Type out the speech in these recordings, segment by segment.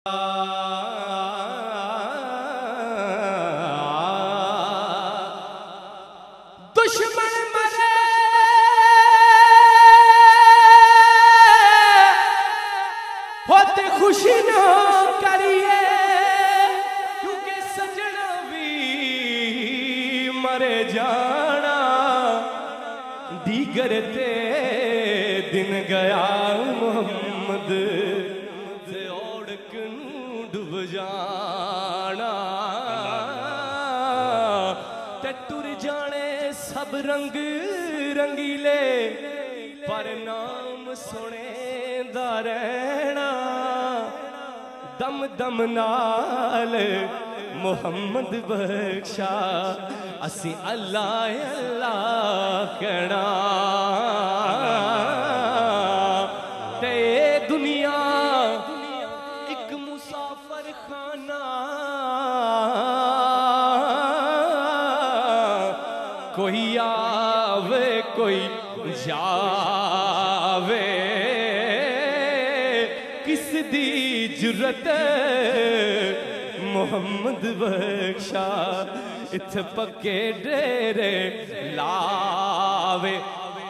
دشمن مرے ہوتے خوشی نہ کریے، کیونکہ سجنا بھی مرے جانا۔ دیگر تے دن گیا محمد۔ جانا تے ٹر جانے سب رنگ رنگیلے پر نام سنے دا رہنا دم دم نال محمد بخشا اسی اللہ اللہ کہنا تے دنیا مسافر خانہ۔ کوئی آوے، کوئی جاوے۔ کس دی جرت؟ محمد بخشا۔ ات پکے ڈیرے لاوے۔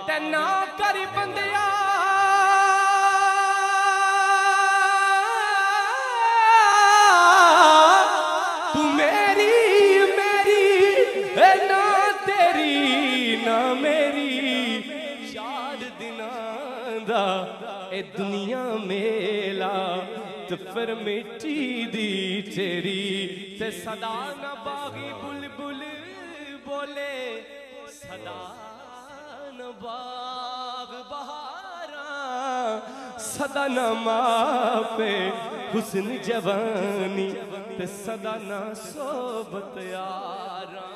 تینا کری بندیا دا اے دنیا میلا، تو پھر مٹی دی تیری، تے صدا نہ باغی بلبل بولے، صدا نہ باغ بہاراں، صدا نہ ماپے حسن جوانی، تے صدا نہ صحبت یاراں۔